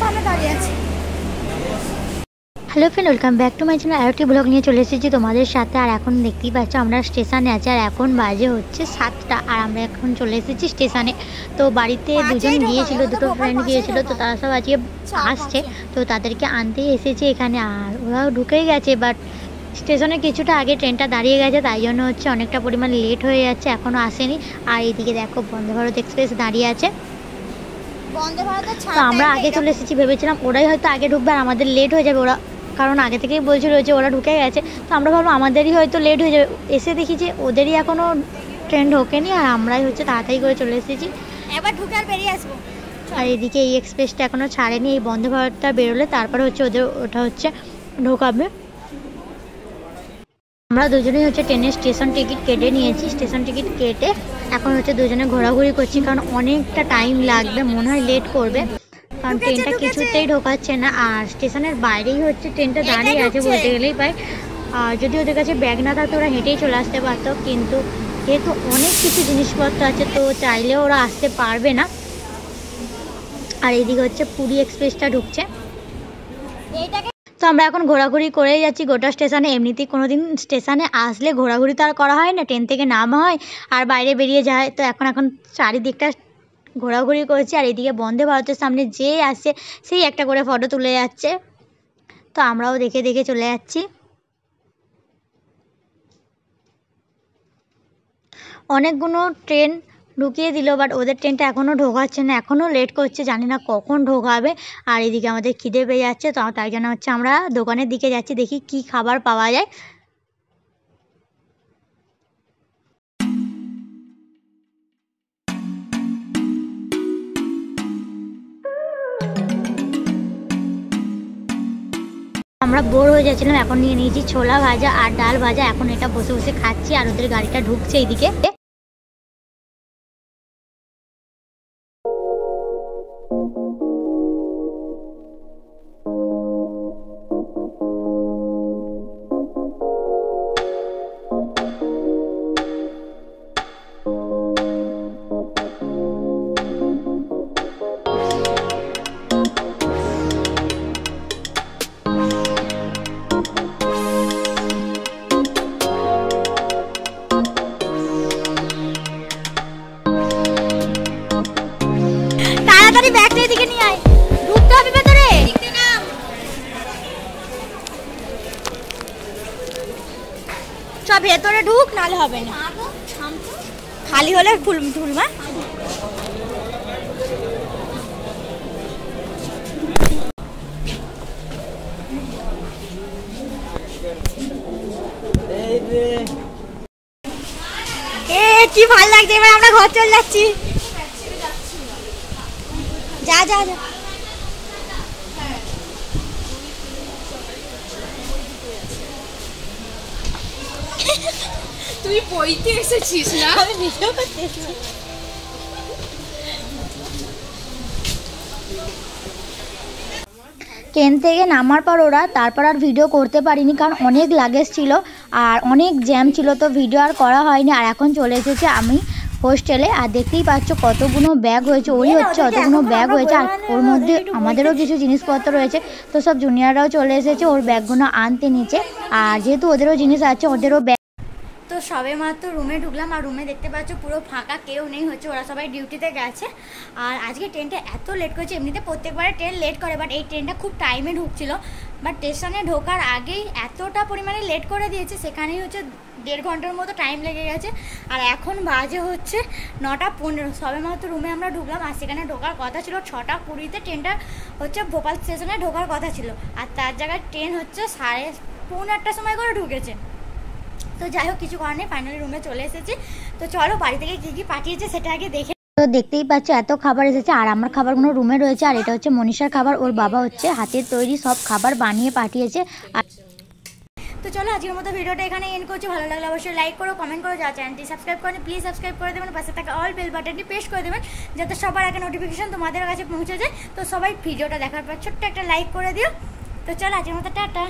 সামনে দাঁড়িয়ে আছে। Hello friend welcome back to my channel আরেকটি ব্লগ নিয়ে চলে এসেছি তোমাদের সাথে। আর এখন দেখতেই পাচ্ছ আমরা স্টেশনে আছি আর এখন বাজে হচ্ছে সাতটা আর আমরা এখন চলে এসেছি স্টেশনে। তো বাড়িতে দুজন গিয়েছিল দুটো ফ্রেন্ড গিয়েছিল তো তারা সব আজকে আসছে। তো তাদেরকে আনতেই এসেছে এখানে আর ওরাও ঢুকেই গেছে বাট স্টেশনে কিছুটা আগে ট্রেনটা দাঁড়িয়ে গেছে তাই জন্য হচ্ছে অনেকটা পরিমাণ লেট হয়ে যাচ্ছে এখনও আসেনি। আর এইদিকে দেখো বন্দে ভারত এক্সপ্রেস দাঁড়িয়ে আছে। তো আমরা আগে চলে এসেছি ভেবেছিলাম ওরাই হয়তো আগে ঢুকবে আর আমাদের লেট হয়ে যাবে ওরা কারণ আগে থেকেই বলছিল যে ওরা ঢুকে গেছে। তো আমরা ভাবলাম আমাদেরই হয়তো লেট হয়ে যাবে। এসে দেখি যে ওদেরই এখনও ট্রেন ঢোকেনি আর আমরাই হচ্ছে তাড়াতাড়ি করে চলে এসেছি। এবার ঢুকে আর বেরিয়ে আসব। আর এদিকে এই এক্সপ্রেসটা এখনও ছাড়েনি এই বন্দে ভারতটা বেরোলে তারপরে হচ্ছে ওদের ওটা হচ্ছে ঢোকাবে। আমরা দুজনেই হচ্ছে ট্রেনের স্টেশন টিকিট কেটে নিয়েছি। স্টেশন টিকিট কেটে এখন হচ্ছে দুজনে ঘোরাঘুরি করছি কারণ অনেকটা টাইম লাগবে মনে হয় লেট করবে। কারণ ট্রেনটা কিছুতেই ঢোকাচ্ছে না আর স্টেশনের বাইরেই হচ্ছে ট্রেনটা দাঁড়িয়ে আছে বলতে গেলেই পাই আর যদি ওদের কাছে ব্যাগ না থাকতো ওরা হেঁটেই চলে আসতে পারতো। কিন্তু যেহেতু অনেক কিছু জিনিসপত্র আছে তো চাইলেও ওরা আসতে পারবে না। আর এদিকে হচ্ছে পুরী এক্সপ্রেসটা ঢুকছে। এইটাকে তো আমরা এখন ঘোরাঘুরি করেই যাচ্ছি গোটা স্টেশনে। এমনিতেই কোনো দিন স্টেশনে আসলে ঘোরাঘুরি তো আর করা হয় না, ট্রেন থেকে নামা হয় আর বাইরে বেরিয়ে যায়। তো এখন এখন চারিদিকটা ঘোরাঘুরি করছি আর এদিকে বন্দে ভারতের সামনে যে আসছে সেই একটা করে ফটো তুলে যাচ্ছে। তো আমরাও দেখে দেখে চলে যাচ্ছি। অনেকগুলো ট্রেন ঢুকিয়ে দিল বাট ওদের ট্রেনটা এখনও ঢোকাচ্ছে না এখনও লেট করছে, জানি না কখন ঢোকাবে। আর এদিকে আমাদের খিদে পেয়ে যাচ্ছে, তো তাই জন্য হচ্ছে আমরা দোকানের দিকে যাচ্ছি, দেখি কি খাবার পাওয়া যায়। আমরা বোর হয়ে যাচ্ছিলাম, এখন নিয়ে নিয়েছি ছোলা ভাজা আর ডাল ভাজা, এখন এটা বসে বসে খাচ্ছি, আর ওদের গাড়িটা ঢুকছে এইদিকে চ ভেতরে ঢুক নালে হবে না। খালি হলে ফুল ফুলমা এ কি ভালো লাগছে এবার আমরা ঘর চলে যাচ্ছি। যা যা যা। তুই বইতে এসেছিস না? আমি ভিডিও করতেছি ট্রেন থেকে নামার পর ওরা তারপর আর ভিডিও করতে পারিনি কারণ অনেক লাগেজ ছিল আর অনেক জ্যাম ছিল তো ভিডিও আর করা হয়নি। আর এখন চলে এসেছে আমি হোস্টেলে আর দেখতেই পাচ্ছ কতগুলো ব্যাগ হয়েছে। ওই হচ্ছে অতগুলো ব্যাগ হয়েছে। আর ওর মধ্যে আমাদেরও কিছু জিনিসপত্র রয়েছে। তো সব জুনিয়ররাও চলে এসেছে ওর ব্যাগগুলো আনতে নিচে। আর যেহেতু ওদেরও জিনিস আছে ওদেরও ব্যাগ সবে মাত্র রুমে ঢুকলাম আর রুমে দেখতে পাচ্ছ পুরো ফাঁকা, কেউ নেই, হচ্ছে ওরা সবাই ডিউটিতে গেছে। আর আজকে ট্রেনটা এত লেট করেছে, এমনিতে প্রত্যেকবারে ট্রেন লেট করে বাট এই ট্রেনটা খুব টাইমে ঢুকছিল। বাট স্টেশনে ঢোকার আগেই এতটা পরিমাণে লেট করে দিয়েছে, সেখানেই হচ্ছে দেড় ঘণ্টার মতো টাইম লেগে গেছে। আর এখন বাজে হচ্ছে নটা পনেরো, সবে মাত্র রুমে আমরা ঢুকলাম, আর সেখানে ঢোকার কথা ছিল ছটা কুড়িতে ট্রেনটা হচ্ছে ভোপাল স্টেশনে ঢোকার কথা ছিল। আর তার জায়গায় ট্রেন হচ্ছে সাড়ে পৌনে আটটার সময় করে ঢুকেছে। তো যাই হোক, কিছু কারণে ফাইনালি রুমে চলে এসেছি। তো চলো, বাড়ি থেকে কী কী পাঠিয়েছে সেটা আগে দেখে তো দেখতেই পাচ্ছ, এত খাবার এসেছে, আর আমার খাবারগুলো রুমে রয়েছে, আর এটা হচ্ছে মনীষার খাবার, ওর বাবা হচ্ছে হাতের তৈরি সব খাবার বানিয়ে পাঠিয়েছে। আর তো চলো, আজকের মতো ভিডিওটা এখানে এন্ড করছি। ভালো লাগলে অবশ্যই লাইক করো কমেন্ট করো যা চ্যানেলটি সাবস্ক্রাইব করেন প্লিজ সাবস্ক্রাইব করে দেবেন, পাশে থাকা অল বেল বাটনটি প্রেস করে দেবেন, যাতে সবার আগে নোটিফিকেশন তোমাদের কাছে পৌঁছে যায়। তো সবাই ভিডিওটা দেখার পর ছোট্ট একটা লাইক করে দিও। তো চলো, আজকের মতো টাটা।